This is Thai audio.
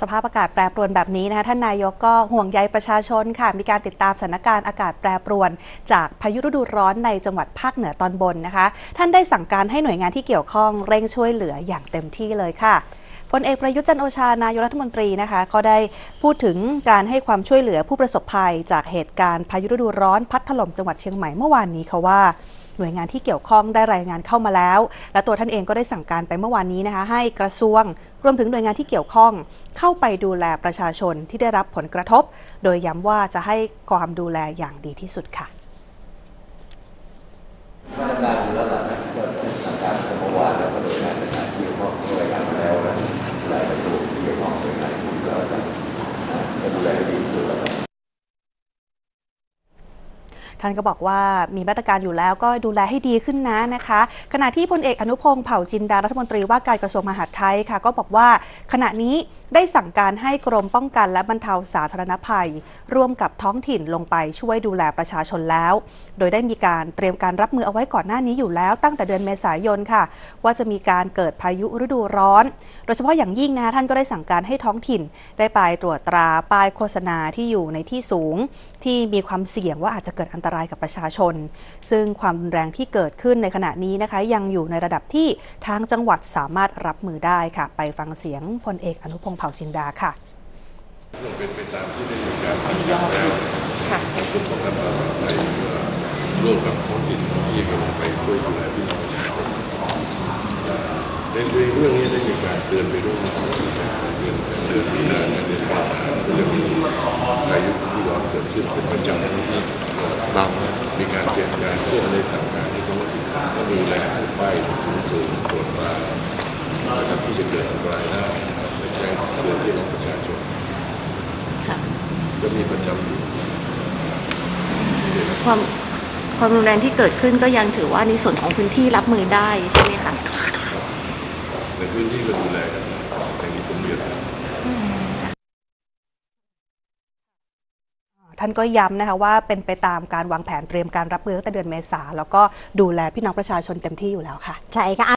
สภาพอากาศแปรปรวนแบบนี้นะคะท่านนายกก็ห่วงใยประชาชนค่ะ มีการติดตามสถานการณ์อากาศแปรปรวน จากพายุฤดูร้อนในจังหวัดภาคเหนือตอนบนนะคะ ท่านได้สั่งการให้หน่วยงานที่เกี่ยวข้องเร่งช่วยเหลืออย่างเต็มที่เลยค่ะพลเอกประยุทธ์จันโอชานายกรัฐมนตรีนะคะ ก็ได้พูดถึงการให้ความช่วยเหลือผู้ประสบภัย จากเหตุการณ์พายุฤดูร้อนพัดถล่มจังหวัดเชียงใหม่เมื่อวานนี้ค่ะว่า หน่วยงานที่เกี่ยวข้องได้รายงานเข้ามาแล้ว และตัวท่านเองก็ได้สั่งการไปเมื่อวานนี้นะคะให้กระทรวงรวมถึงหน่วยงานที่เกี่ยวข้อง เข้าไปดูแลประชาชนที่ได้รับผลกระทบ โดยย้ำว่าจะให้ความดูแลอย่างดีที่สุดค่ะ มาตรการอยู่แล้วล่ะนะก็สั่งการตั้งแต่เมื่อวานแล้วก็โดยงานต่างๆที่เกี่ยวข้องก็รายงานมาแล้วนะรายกระทรวงที่เกี่ยวข้องโดยงานที่ก็จะอ่าก็ดูแลให้ดีที่สุดแล้วกัน ท่านก็บอกว่ามีมาตรการอยู่แล้วก็ดูแลให้ดีขึ้นนะนะคะ ขณะที่พลเอกอนุพงศ์เผ่าจินดารัฐมนตรีว่าการกระทรวงมหาดไทยค่ะ ก็บอกว่าขณะนี้ได้สั่งการให้กรมป้องกันและบรรเทาสาธารณภัย ร่วมกับท้องถิ่นลงไปช่วยดูแลประชาชนแล้ว โดยได้มีการเตรียมการรับมือเอาไว้ก่อนหน้านี้อยู่แล้ว ตั้งแต่เดือนเมษายนค่ะ ว่าจะมีการเกิดพายุฤดูร้อนโดยเฉพาะอย่างยิ่งนะคะท่านก็ได้สั่งการให้ท้องถิ่น ได้ไปตรวจตราป้ายโฆษณาที่อยู่ในที่สูง ที่มีความเสี่ยงว่าอาจจะเกิดอันตรายกับประชาชน ซึ่งความรุนแรงที่เกิดขึ้นในขณะนี้นะคะ ยังอยู่ในระดับที่ทางจังหวัดสามารถรับมือได้ค่ะ ไปฟังเสียงพลเอกอนุพงศ์เผ่าจินดาค่ะต้องเป็นไปตามที่ได้มีการทำกันแล้วกรมป้องกันและบรรเทาสาธารณภัยเพื่อร่วมกับท้องถิ่นที่จะลงไปช่วยดูแลพี่น้องประชาชน ในเรื่องนี้ได้มีการเตือนไปด้วยนะครับเดือนเดือนมีนาเดือนเมษาเรื่องนี้พายุที่ร้อนเกิดขึ้นเป็นประจำที่บางมีการเตรียมการเช่นในสั่งการให้ท้องถิ่นก็ดูแลป้ายสูงๆตรวจตรานะครับที่จะเกิดอันตรายได้นะครับและแจ้งเตือนพี่น้องประชาชนจะมีประจำอยู่ความความรุนแรงที่เกิดขึ้นก็ยังถือว่าในส่วนของพื้นที่รับมือได้ใช่ไหมคะ ในพื้นที่ก็ดูแลกันอย่างที่ผมเรียนนะ ท่านก็ย้ำนะคะว่าเป็นไปตามการวางแผนเตรียมการรับมือตั้งแต่เดือนเมษาแล้วก็ดูแลพี่น้องประชาชนเต็มที่อยู่แล้วค่ะ ใช่ค่ะ